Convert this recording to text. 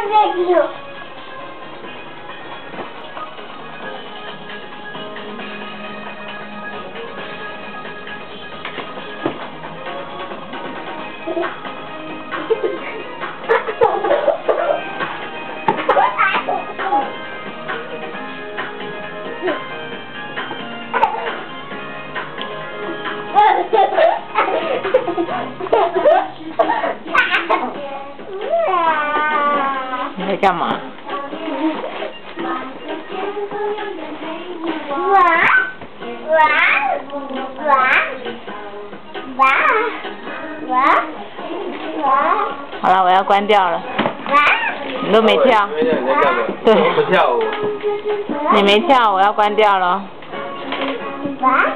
avec you. Yeah. 在干嘛？哇哇哇哇哇哇好了，我要关掉了。哇你都没跳？对不跳舞？你没跳，我要关掉了。哇